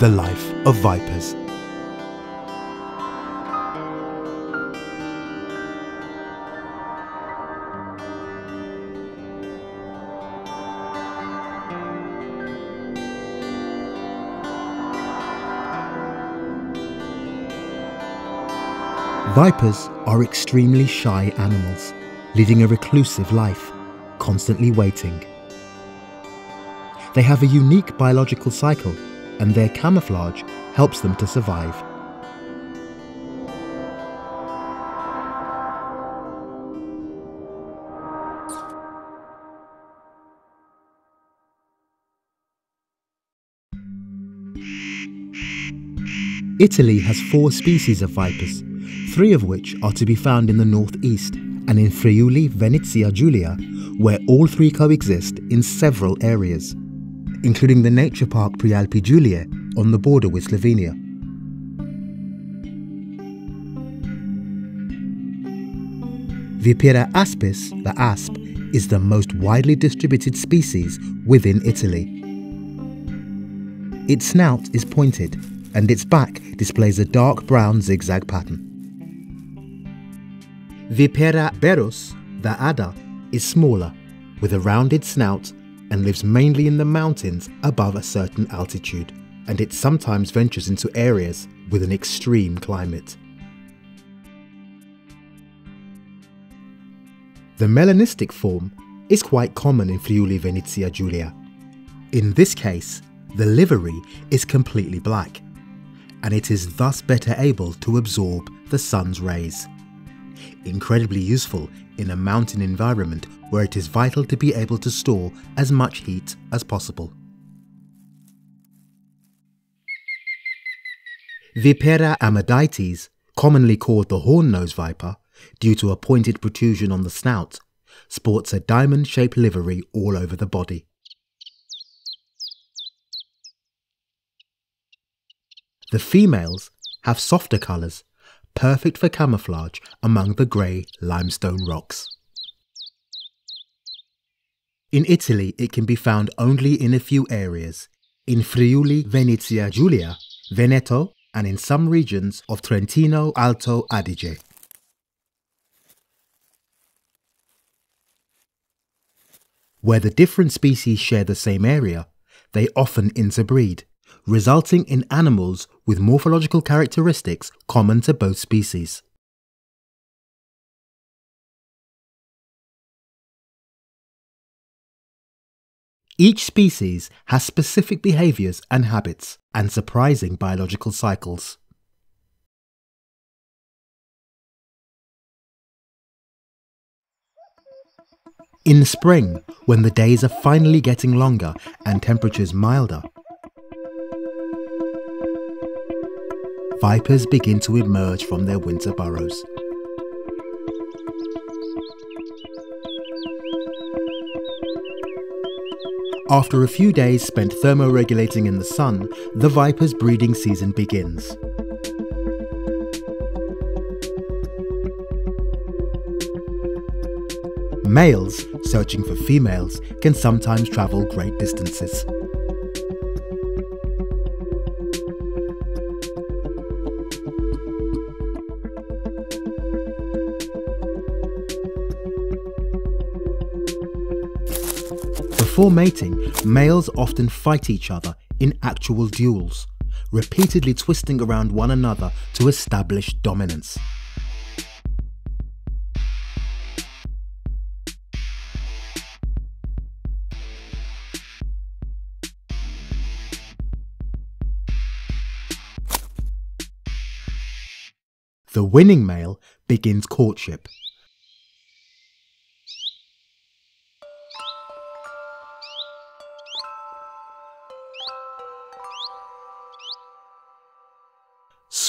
the life of vipers. Vipers are extremely shy animals, leading a reclusive life, constantly waiting. They have a unique biological cycle, and their camouflage helps them to survive. Italy has four species of vipers, three of which are to be found in the northeast and in Friuli Venezia Giulia, where all three coexist in several areas, including the nature park Prealpi Giulie on the border with Slovenia. Vipera aspis, the asp, is the most widely distributed species within Italy. Its snout is pointed and its back displays a dark brown zigzag pattern. Vipera berus, the adder, is smaller, with a rounded snout and lives mainly in the mountains above a certain altitude, and it sometimes ventures into areas with an extreme climate. The melanistic form is quite common in Friuli Venezia Giulia. In this case, the livery is completely black, and it is thus better able to absorb the sun's rays. Incredibly useful in a mountain environment where it is vital to be able to store as much heat as possible. Vipera ammodytes, commonly called the horn-nosed viper, due to a pointed protrusion on the snout, sports a diamond-shaped livery all over the body. The females have softer colours, perfect for camouflage among the grey limestone rocks. In Italy, it can be found only in a few areas, in Friuli Venezia Giulia, Veneto, and in some regions of Trentino Alto Adige. Where the different species share the same area, they often interbreed resulting in animals with morphological characteristics common to both species. Each species has specific behaviours and habits and surprising biological cycles. In spring, when the days are finally getting longer and temperatures milder, vipers begin to emerge from their winter burrows. After a few days spent thermoregulating in the sun, the viper's breeding season begins. Males, searching for females, can sometimes travel great distances. Before mating, males often fight each other in actual duels, repeatedly twisting around one another to establish dominance. The winning male begins courtship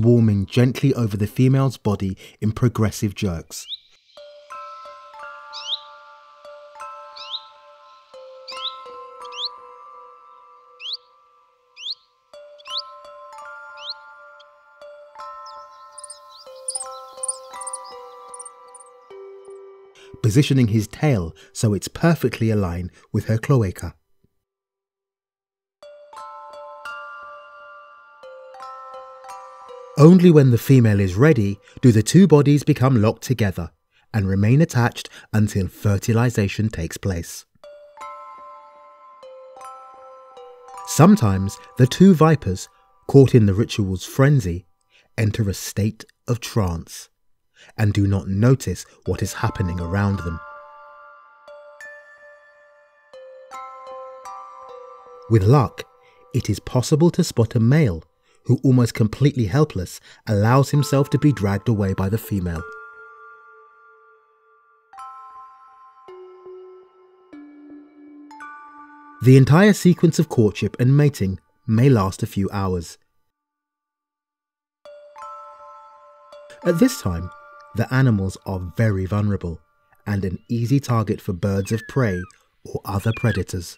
swarming gently over the female's body in progressive jerks. positioning his tail so it's perfectly aligned with her cloaca. Only when the female is ready do the two bodies become locked together and remain attached until fertilization takes place. Sometimes the two vipers, caught in the ritual's frenzy, enter a state of trance and do not notice what is happening around them. With luck, it is possible to spot a male who, almost completely helpless, allows himself to be dragged away by the female. The entire sequence of courtship and mating may last a few hours. At this time, the animals are very vulnerable and an easy target for birds of prey or other predators.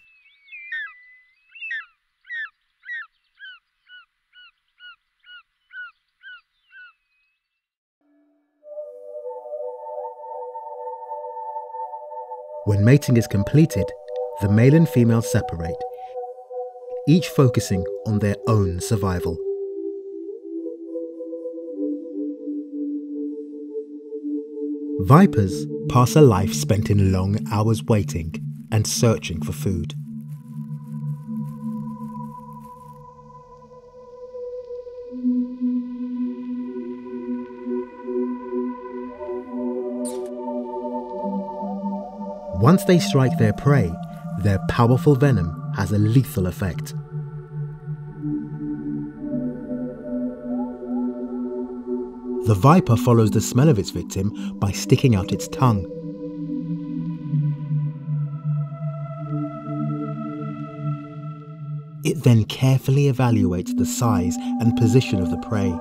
When mating is completed, the male and female separate, each focusing on their own survival. Vipers pass a life spent in long hours waiting and searching for food. Once they strike their prey, their powerful venom has a lethal effect. The viper follows the smell of its victim by sticking out its tongue. It then carefully evaluates the size and position of the prey.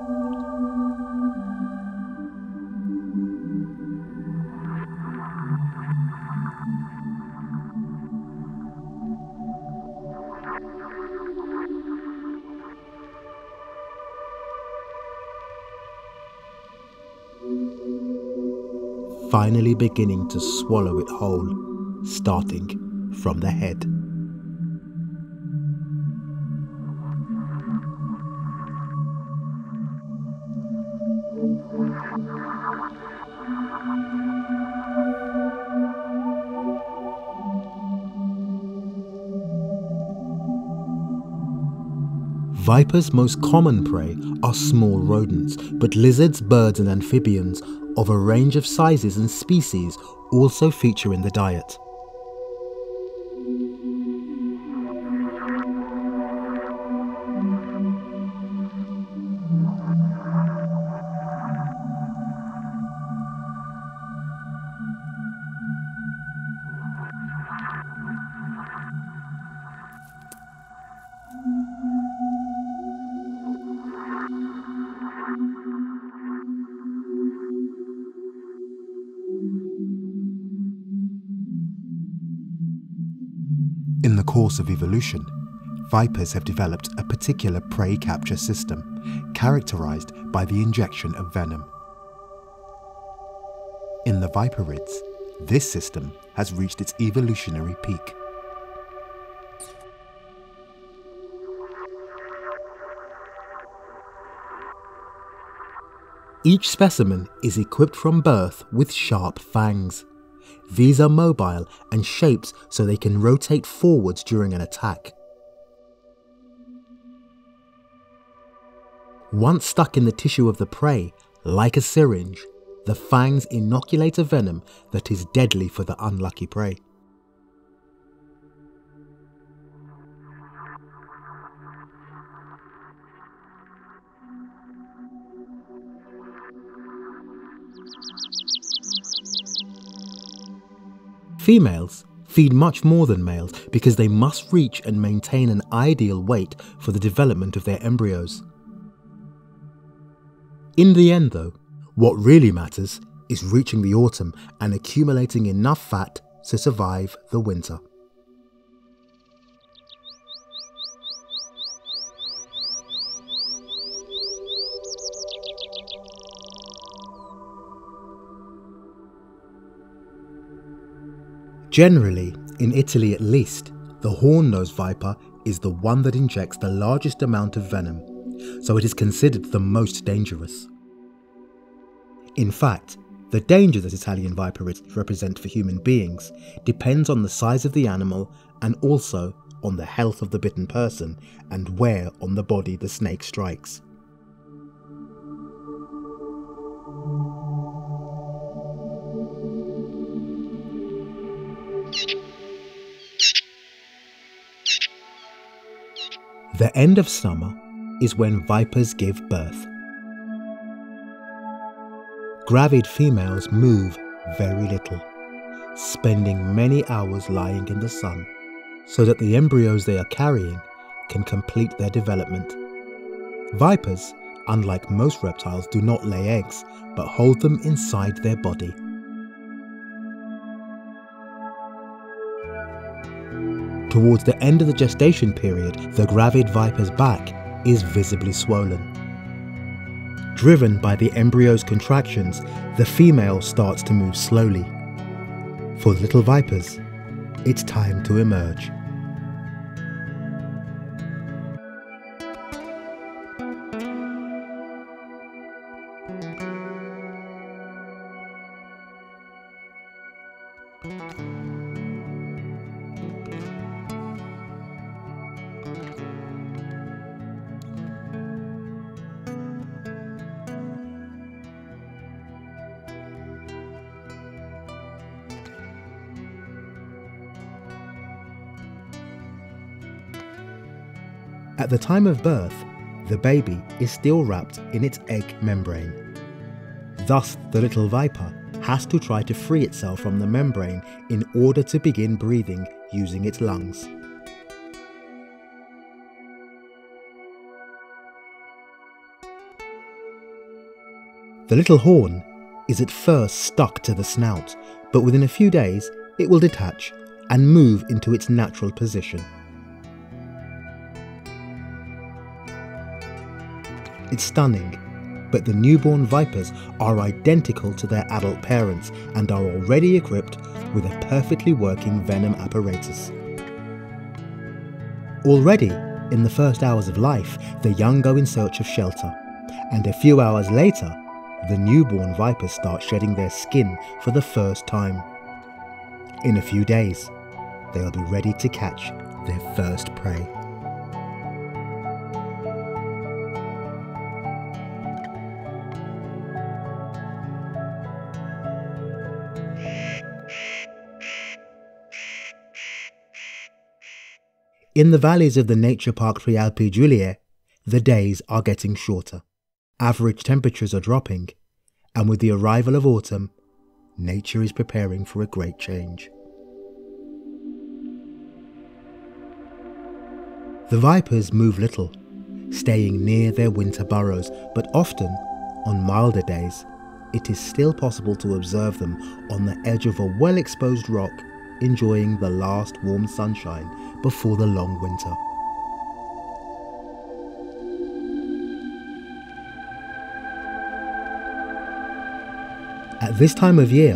Finally beginning to swallow it whole, starting from the head. Vipers' most common prey are small rodents, but lizards, birds, and amphibians of a range of sizes and species also feature in the diet. In the course of evolution, vipers have developed a particular prey capture system characterized by the injection of venom. In the viperids, this system has reached its evolutionary peak. Each specimen is equipped from birth with sharp fangs. These are mobile and shaped so they can rotate forwards during an attack. Once stuck in the tissue of the prey, like a syringe, the fangs inoculate a venom that is deadly for the unlucky prey. Females feed much more than males because they must reach and maintain an ideal weight for the development of their embryos. In the end, though, what really matters is reaching the autumn and accumulating enough fat to survive the winter. Generally, in Italy at least, the horn-nosed viper is the one that injects the largest amount of venom, so it is considered the most dangerous. In fact, the danger that Italian viperids represent for human beings depends on the size of the animal and also on the health of the bitten person and where on the body the snake strikes. The end of summer is when vipers give birth. Gravid females move very little, spending many hours lying in the sun so that the embryos they are carrying can complete their development. Vipers, unlike most reptiles, do not lay eggs but hold them inside their body. Towards the end of the gestation period, the gravid viper's back is visibly swollen. Driven by the embryo's contractions, the female starts to move slowly. For little vipers, it's time to emerge. At the time of birth, the baby is still wrapped in its egg membrane. Thus, the little viper has to try to free itself from the membrane in order to begin breathing using its lungs. The little horn is at first stuck to the snout, but within a few days it will detach and move into its natural position. It's stunning, but the newborn vipers are identical to their adult parents and are already equipped with a perfectly working venom apparatus. Already, in the first hours of life, the young go in search of shelter, and a few hours later, the newborn vipers start shedding their skin for the first time. In a few days, they'll be ready to catch their first prey. In the valleys of the nature park Prealpi Giulie, the days are getting shorter. Average temperatures are dropping, and with the arrival of autumn, nature is preparing for a great change. The vipers move little, staying near their winter burrows, but often, on milder days, it is still possible to observe them on the edge of a well exposed rock enjoying the last warm sunshine before the long winter. At this time of year,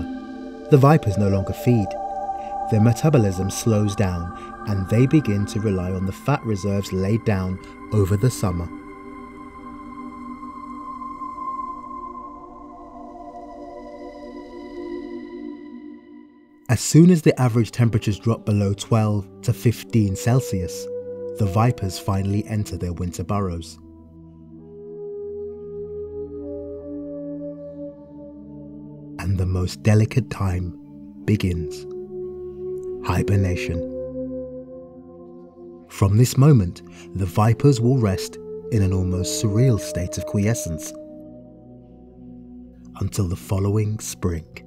the vipers no longer feed. Their metabolism slows down and they begin to rely on the fat reserves laid down over the summer. As soon as the average temperatures drop below 12 to 15 Celsius, the vipers finally enter their winter burrows. And the most delicate time begins hibernation. From this moment, the vipers will rest in an almost surreal state of quiescence until the following spring.